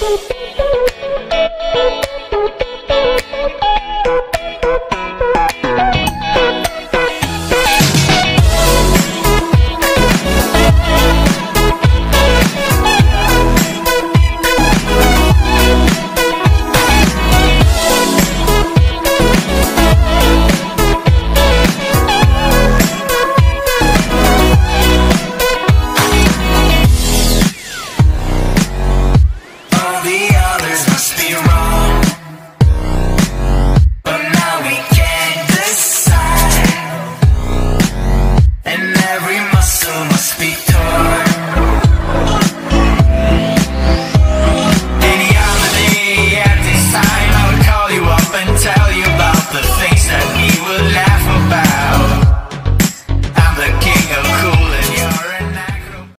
Boop. soul must speak.